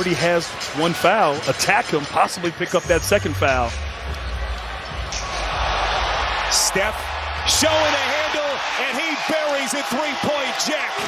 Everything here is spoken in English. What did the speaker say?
already has one foul, attack him, possibly pick up that second foul. Steph showing a handle, and he buries a three-point jack.